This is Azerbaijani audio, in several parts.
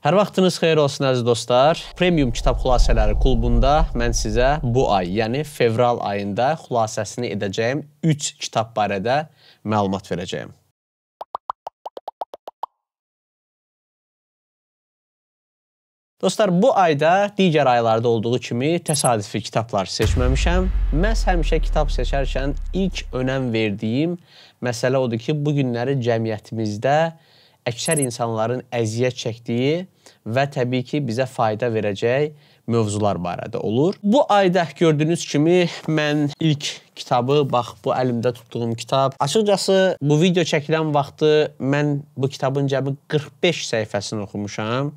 Hər vaxtınız xeyir olsun əziz dostlar. Premium kitab xülasələri klubunda mən sizə bu ay, yəni fevral ayında xülasəsini edəcəyim 3 kitab barədə məlumat verəcəyim. Dostlar, bu ayda digər aylarda olduğu kimi təsadüfi kitablar seçməmişəm. Məs həmişə kitab seçərkən ilk önəm verdiyim məsələ odur ki, bu günləri cəmiyyətimizdə əksər insanların əziyyət çəkdiyi və təbii ki, bizə fayda verəcək mövzular barədə olur. Bu ayda gördüyünüz kimi mən ilk kitabı, bax bu əlimdə tutduğum kitab. Açıqcası bu video çəkilən vaxtı mən bu kitabın cəmi 45 səhifəsini oxumuşam.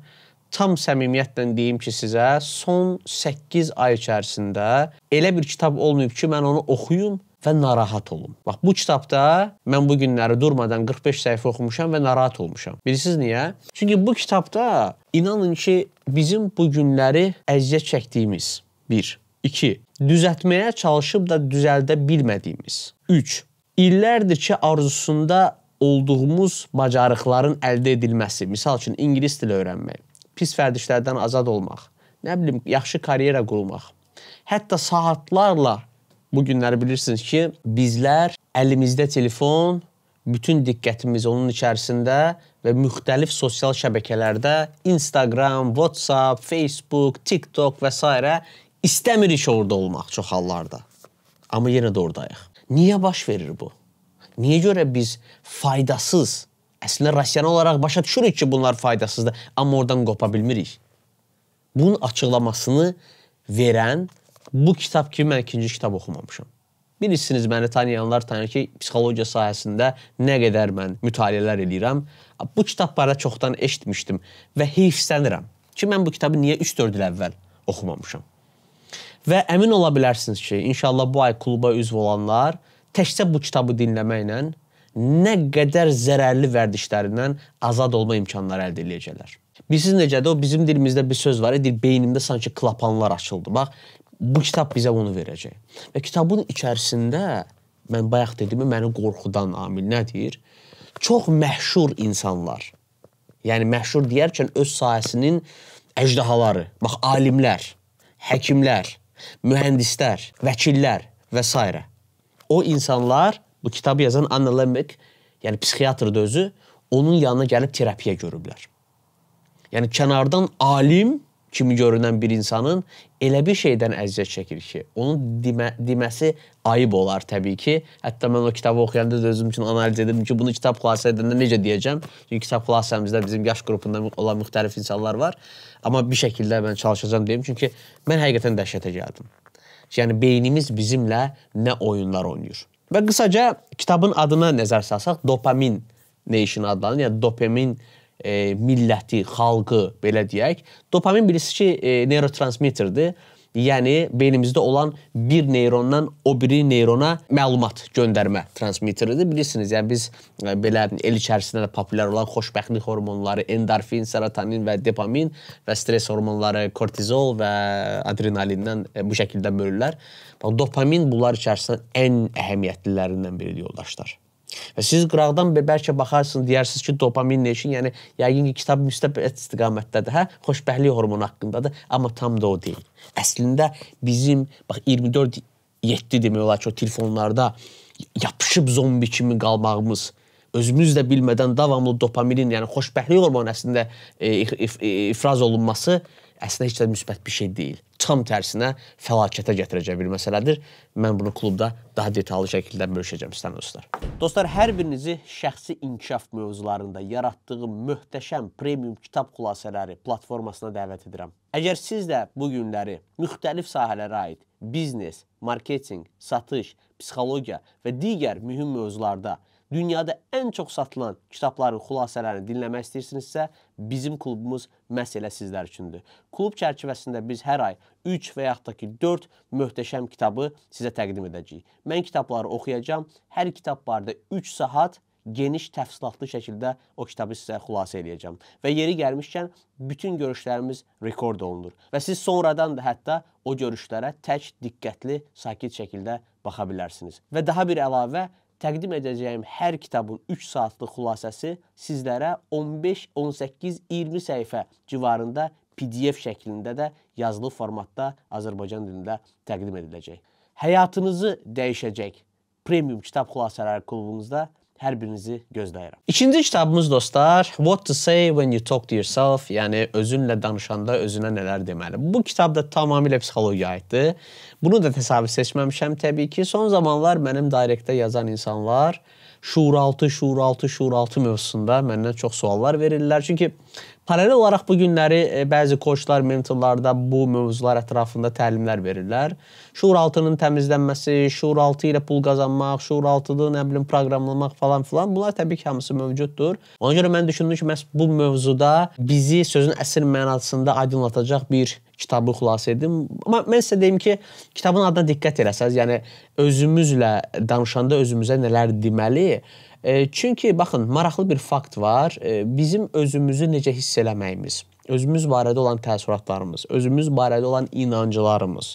Tam səmimiyyətlə deyim ki, sizə son 8 ay içərisində elə bir kitab olmayıb ki, mən onu oxuyum və narahat olum. Bax bu kitabda mən bu günləri durmadan 45 səhifə oxumuşam və narahat olmuşam. Bilirsiniz niyə? Çünki bu kitabda inanın ki, bizim bu günləri əziyyət çəkdiyimiz 1, 2, düzəltməyə çalışıb da düzəldə bilmədiyimiz 3, illərdir ki, arzusunda olduğumuz bacarıqların əldə edilməsi, misal üçün ingilis dili öyrənmək, pis vərdişlərdən azad olmaq, nə bilim, yaxşı karyera qurmaq, hətta saatlarla Bu günləri bilirsiniz ki, bizlər əlimizdə telefon, bütün diqqətimiz onun içərisində və müxtəlif sosial şəbəkələrdə Instagram, WhatsApp, Facebook, TikTok və s. istəmirik orada olmaq çox hallarda. Amma yenə də ordayıq. Niyə baş verir bu? Niyə görə biz faydasız, əslində rasional olaraq başa düşürük ki, bunlar faydasızdır, amma oradan qopa bilmirik? Bunun açıqlamasını verən bu kitab kimi mən ikinci kitab oxumamışam. Bilirsiniz məni tanıyanlar tanıyır ki, psixologiya sahəsində nə qədər mən mütaliələr eləyirəm. Bu kitab barədə çoxdan eşitmişdim və heyfslənirəm ki, mən bu kitabı niyə 3-4 il əvvəl oxumamışam. Və əmin ola bilərsiniz ki, inşallah bu ay kluba üzv olanlar təkcə bu kitabı dinləməklə nə qədər zərərli vərdişlərindən azad olma imkanları əldə edəcəklər. Bilirsiniz necədir? O bizim dilimizdə bir söz var, edir beynimdə sanki klapanlar açıldı. Bax, bu kitab bizə onu verəcək. Və kitabın içərisində mən bayaq dediyimi məni qorxudan amil nədir? Çox məşhur insanlar. Yəni məşhur deyərkən öz sahəsinin əjdahaları, bax alimlər, həkimlər, mühəndislər, vəkillər və s. O insanlar bu kitabı yazan Anna Lembeck, yəni psixiatrdır özü, onun yanına gəlib terapiya görüblər. Yəni kənardan alim kimi görünən bir insanın elə bir şeydən əziyyət çəkir ki, onun demə, deməsi ayıb olar təbii ki. Hətta mən o kitabı oxuyanda da özüm üçün analiz edirdim ki, bunu kitab xülasə edəndə necə deyəcəm? Çünki kitab xülasəmizdə bizim yaş qrupunda olan müxtəlif insanlar var. Amma bir şəkildə mən çalışacağam deyim, çünki mən həqiqətən dəhşətə gəldim. Yəni beynimiz bizimlə nə oyunlar oynayır. Və qısaca kitabın adına nəzər salsaq, dopamin nation adlanır. Yəni dopamin e, milləti, xalqı belə deyək. Dopamin bilirsiniz ki, e, neurotransmitterdir. Yəni beynimizdə olan bir neyrondan o biri neyrona məlumat göndərmə transmitteridir. Bilirsiniz, yəni biz e, belə el içərisində də populyar olan xoşbəxtlik hormonları, endorfin, serotonin və dopamin və stres hormonları kortizol və adrenalindən e, bu şəkildə bölürlər. Bax dopamin bunlar içərisində ən əhəmiyyətlilərindən biridir yoldaşlar. Və siz qıraqdan bəlkə baxarsınız, deyərsiniz ki, dopamin nə üçün? Yəni yəqin ki, kitab müstəbət istiqamətdədir, hə? Xoşbəxtlik hormonu haqqındadır, amma tam da o deyil. Əslində bizim bax 24 7 demək olar ki, o telefonlarda yapışıb zombi kimi qalmağımız özümüz də bilmədən davamlı dopaminin, yəni xoşbəxtlik hormonu əslində e, if, e, ifraz olunması əslində heç də müsbət bir şey deyil. Tam tərsinə fəlakətə gətirəcək bir məsələdir. Mən bunu klubda daha detallı şəkildə bölüşəcəm istəyən dostlar. Dostlar, hər birinizi şəxsi inkişaf mövzularında yaratdığım möhtəşəm premium kitab xülasələri platformasına dəvət edirəm. Əgər siz də bu günləri müxtəlif sahələrə aid biznes, marketinq, satış, psixologiya və digər mühüm mövzularda dünyada ən çox satılan kitabların xülasələrini dinləmək istəyirsinizsə, bizim klubumuz məhz elə sizlər üçündür. Klub çərçivəsində biz hər ay 3 və yaxud da ki 4 möhtəşəm kitabı sizə təqdim edəcəyik. Mən kitabları oxuyacağam. Hər kitab barədə 3 saat geniş təfsilatlı şəkildə o kitabı sizə xülasə eləyəcəm. Və yeri gəlmişkən bütün görüşlərimiz rekord olunur və siz sonradan da hətta o görüşlərə tək diqqətli, sakit şəkildə baxa bilərsiniz. Və daha bir əlavə təqdim edəcəyim hər kitabın 3 saatlıq xülasəsi sizlərə 15, 18, 20 səhifə civarında PDF şəklində də yazılı formatda Azərbaycan dilində təqdim ediləcək. Həyatınızı dəyişəcək premium kitab xülasələri klubumuzda hər birinizi gözləyirəm. İkinci kitabımız dostlar, What to say when you talk to yourself, yəni özünlə danışanda özünə nələr deməli. Bu kitab da tamamilə psixologiyaya aiddir. Bunu da təsadüf seçməmişəm təbii ki. Son zamanlar mənim direktdə yazan insanlar şuuraltı, şuuraltı, şuuraltı mövzusunda məndən çox suallar verirlər. Çünki paralel olaraq bu günləri e, bəzi koçlar, mentorlarda bu mövzular ətrafında təlimlər verirlər. Şuuraltının təmizlənməsi, şuuraltı ilə pul qazanmaq, şuuraltıda nə bilim proqramlamaq falan filan bunlar təbii ki, hamısı mövcuddur. Ona görə mən düşündüm ki, məhz bu mövzuda bizi sözün əsl mənasında aydınlatacaq bir kitabı xülasə edim. Amma mən sizə deyim ki, kitabın adına diqqət eləsəz, yəni özümüzlə danışanda özümüzə nələr deməli? Çünki baxın, maraqlı bir fakt var. Bizim özümüzü necə hiss eləməyimiz, özümüz barədə olan təəssüratlarımız, özümüz barədə olan inanclarımız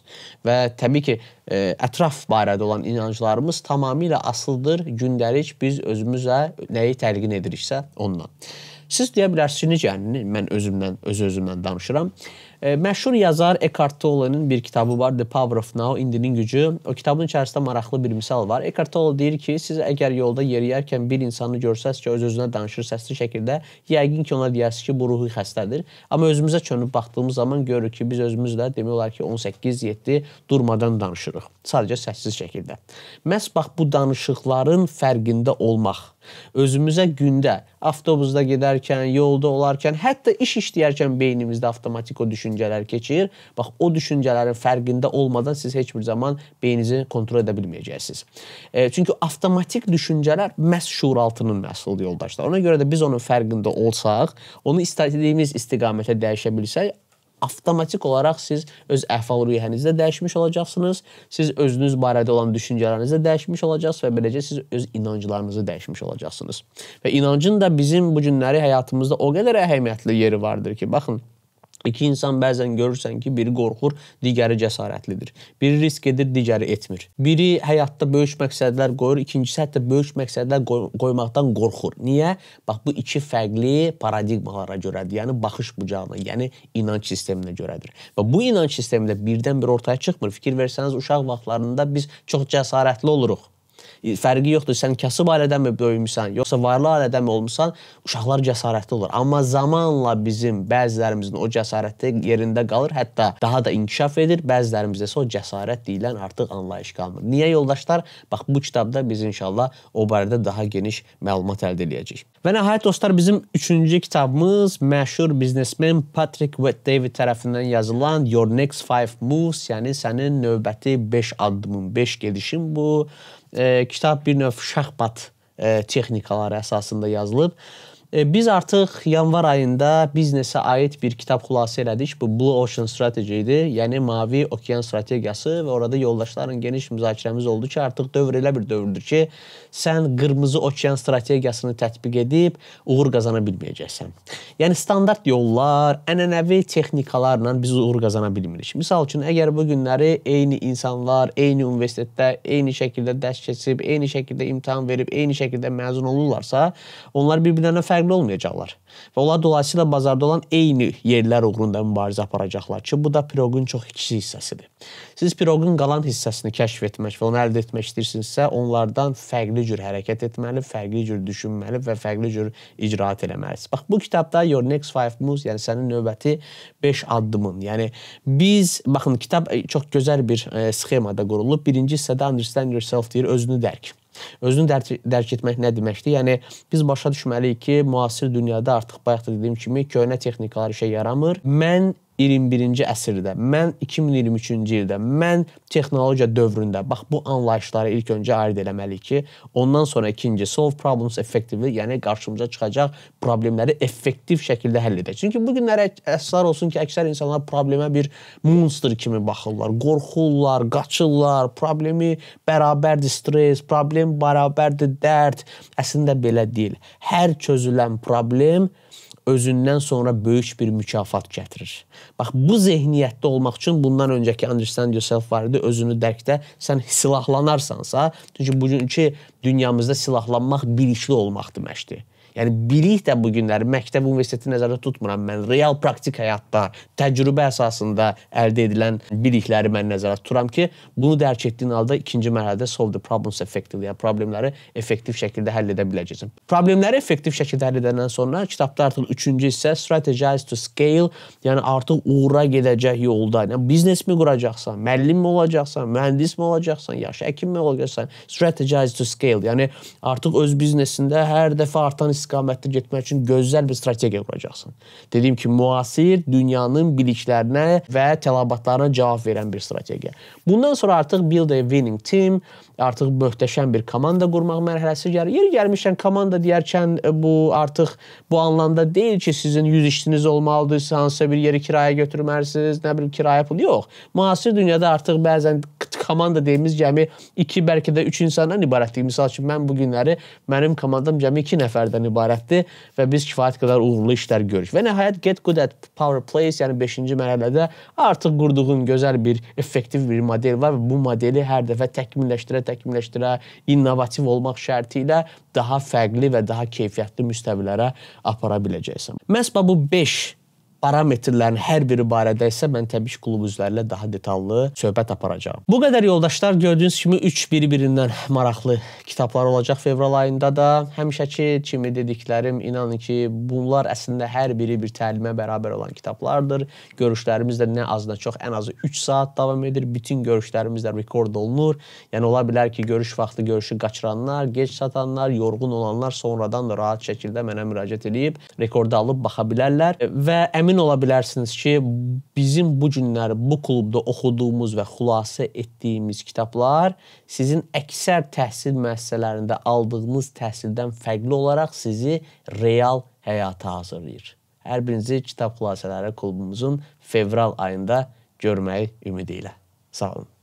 və təbii ki, e, ətraf barədə olan inanclarımız tamamilə asılıdır. Gündəlik biz özümüzə nəyi təlqin ediriksə ondan. Siz deyə bilərsiniz necə yəni mən özümdən, öz-özümdən danışıram. Məşhur yazar Eckhart Tolle'nin bir kitabı var The Power of Now, İndinin gücü. O kitabın içərisində maraqlı bir misal var. Eckhart Tolle deyir ki, siz əgər yolda yeriyərkən bir insanı görsəz ki, öz-özünə danışır səsli şəkildə, yəqin ki, ona deyərsiniz ki, bu ruhi xəstədir. Amma özümüzə çönüb baxdığımız zaman görürük ki, biz özümüzlə demək olar ki, 18-7 durmadan danışırıq. Sadəcə səssiz şəkildə. Məhz bax bu danışıqların fərqində olmaq, özümüzə gündə avtobusda gedərkən, yolda olarkən, hətta iş işləyərkən beynimizdə avtomatik o düşün düşüncələr keçir. Bax o düşüncələrin fərqində olmadan siz heç bir zaman beyninizi kontrol edə bilməyəcəksiniz. E, çünki avtomatik düşüncələr məhz şuuraltının məhsuludur yoldaşlar. Ona görə də biz onun fərqində olsaq, onu istədiyimiz istiqamətə dəyişə bilsək, avtomatik olaraq siz öz əhval-ruhiyyənizdə dəyişmiş olacaqsınız. Siz özünüz barədə olan düşüncələrinizi dəyişmiş olacaqsınız və beləcə siz öz inanclarınızı dəyişmiş olacaqsınız. Və inancın da bizim bu günləri həyatımızda o qədər əhəmiyyətli yeri vardır ki, baxın İki insan bəzən görürsən ki, biri qorxur, digəri cəsarətlidir. Biri risk edir, digəri etmir. Biri həyatda böyük məqsədlər qoyur, ikincisi hətta böyük məqsədlər qoy qoymaqdan qorxur. Niyə? Bax bu iki fərqli paradigmalara görədir. Yəni baxış bucağına, yəni inanc sisteminə görədir. Və bu inanc sistemində birdən-bir ortaya çıxmır. Fikir versəniz uşaq vaxtlarında biz çox cəsarətli oluruq fərqi yoxdur. Sən kasıb ailədənmi böyümüsən, yoxsa varlı ailədənmi olmusan, uşaqlar cəsarətli olur. Amma zamanla bizim bəzilərimizin o cəsarəti yerində qalır, hətta daha da inkişaf edir. Bəzilərimizdə isə o cəsarət deyilən artıq anlayış qalmır. Niyə yoldaşlar? Bax bu kitabda biz inşallah o barədə daha geniş məlumat əldə edəcəyik. Və nəhayət dostlar bizim üçüncü kitabımız məşhur biznesmen Patrick David tərəfindən yazılan Your Next 5 Moves, yəni sənin növbəti 5 addımın, 5 gedişin bu kitab bir növ şahmat e, texnikaları əsasında yazılıb. E, biz artıq yanvar ayında biznesə aid bir kitab xülasə elədik. Bu Blue Ocean Strategy idi. Yəni Mavi Okean strategiyası və orada yoldaşların geniş müzakirəmiz oldu ki, artıq dövr elə bir dövrdür ki, sən qırmızı okean strategiyasını tətbiq edib uğur qazana bilməyəcəksən. Yəni standart yollar, ənənəvi texnikalarla biz uğur qazana bilmirik. Məsəl üçün, əgər bu günləri eyni insanlar eyni universitetdə eyni şəkildə dərs keçib, eyni şəkildə imtahan verib, eyni şəkildə məzun olurlarsa, onlar bir-birlərinə fərqli fərqli olmayacaqlar. Və onlar dolayısıyla bazarda olan eyni yerlər uğrunda mübarizə aparacaqlar ki, bu da piroqun çox kiçik hissəsidir. Siz piroqun qalan hissəsini kəşf etmək və onu əldə etmək istəyirsinizsə, onlardan fərqli cür hərəkət etməli, fərqli cür düşünməli və fərqli cür icraat etməlisiniz. Bax bu kitabda Your Next 5 Moves, yəni sənin növbəti 5 addımın. Yəni biz baxın kitab çox gözəl bir e, sxemada qurulub. Birinci hissədə understand yourself deyir, özünü dərk. Özünü dərk, dərk etmək nə deməkdir? Yəni biz başa düşməliyik ki, müasir dünyada artıq bayaq da dediyim kimi köhnə texnikalar işə yaramır. Mən 21-ci əsrdə, mən 2023-cü ildə, mən texnologiya dövründə bax bu anlayışları ilk öncə aid eləməliyik ki, ondan sonra ikinci solve problems effectively, yəni qarşımıza çıxacaq problemləri effektiv şəkildə həll edək. Çünki bu günlər əsaslar olsun ki, əksər insanlar problemə bir monster kimi baxırlar, qorxurlar, qaçırlar, problemi bərabərdir stress, problem bərabərdir dərd. Əslində belə deyil. Hər çözülən problem özündən sonra böyük bir mükafat gətirir. Bax bu zehniyyətdə olmaq üçün bundan öncəki understand yourself var idi. Özünü dərkdə sən silahlanarsansa, çünki bugünkü dünyamızda silahlanmaq bilikli olmaq deməkdir. Yəni bilik də bu günləri məktəb, universiteti nəzərdə tutmuram mən. Real praktik həyatda, təcrübə əsasında əldə edilən bilikləri mən nəzərdə tuturam ki, bunu dərk etdiyin halda ikinci mərhələdə solve the problems effectively, yəni problemləri effektiv şəkildə həll edə biləcəksən. Problemləri effektiv şəkildə həll edəndən sonra kitabda artıq üçüncü hissə strategize to scale, yəni artıq uğura gedəcək yolda. Yəni biznesmi quracaqsan, müəllim mi olacaqsan, mühəndis mi olacaqsan, yaxşı həkim mi olacaqsan, strategize to scale, yəni artıq öz biznesində hər dəfə artan istiqamətdə getmək üçün gözəl bir strategiya quracaqsan. Dediyim ki, müasir dünyanın biliklərinə və tələbatlarına cavab verən bir strategiya. Bundan sonra artıq build a winning team, artıq möhtəşəm bir komanda qurmaq mərhələsi gəlir. Yeri gəlmişkən komanda deyərkən e, bu artıq bu anlamda deyil ki, sizin 100 işçiniz olmalıdır, hansısa bir yeri kiraya götürməlisiniz, nə bilim kirayə pul yox. Müasir dünyada artıq bəzən komanda deyimiz cəmi 2 bəlkə də 3 insandan ibarətdir. Məsəl üçün mən bu günləri mənim komandam cəmi 2 nəfərdən ibarətdir və biz kifayət qədər uğurlu işlər görürük. Və nəhayət get good at power plays, yəni 5-ci mərhələdə artıq qurduğun gözəl bir effektiv bir model var və bu modeli hər dəfə təkmilləşdirə təkmilləşdirə, innovativ olmaq şərti ilə daha fərqli və daha keyfiyyətli müstəvilərə apara biləcəksən. Məhz bu 5 parametrlərin hər biri barədə isə mən təbii ki, klub üzvləri ilə daha detallı söhbət aparacağam. Bu qədər yoldaşlar gördüyünüz kimi 3 biri-birindən maraqlı kitablar olacaq fevral ayında da. Həmişəki kimi dediklərim, inanın ki, bunlar əslində hər biri bir təlimə bərabər olan kitablardır. Görüşlərimiz də nə az da çox ən azı 3 saat davam edir. Bütün görüşlərimiz də rekord olunur. Yəni ola bilər ki, görüş vaxtı görüşü qaçıranlar, gec çatanlar, yorğun olanlar sonradan da rahat şəkildə mənə müraciət edib rekordu alıb baxa bilərlər və əmin əmin ola bilərsiniz ki, bizim bu günləri bu klubda oxuduğumuz və xülasə etdiyimiz kitablar sizin əksər təhsil müəssisələrində aldığınız təhsildən fərqli olaraq sizi real həyata hazırlayır. Hər birinizi kitab xülasələri klubumuzun fevral ayında görməyi ümidi ilə. Sağ olun.